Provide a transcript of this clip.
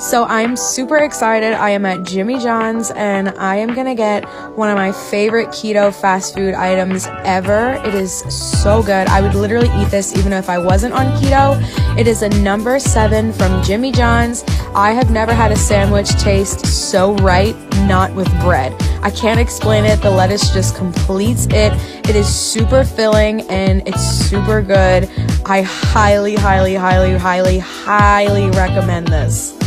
So I'm super excited. I am at Jimmy John's and I am gonna get one of my favorite keto fast food items ever. It is so good. I would literally eat this even if I wasn't on keto. It is a number seven from Jimmy John's. I have never had a sandwich taste so right, not with bread. I can't explain it. The lettuce just completes it. It is super filling and it's super good. I highly, highly, highly, highly, highly recommend this.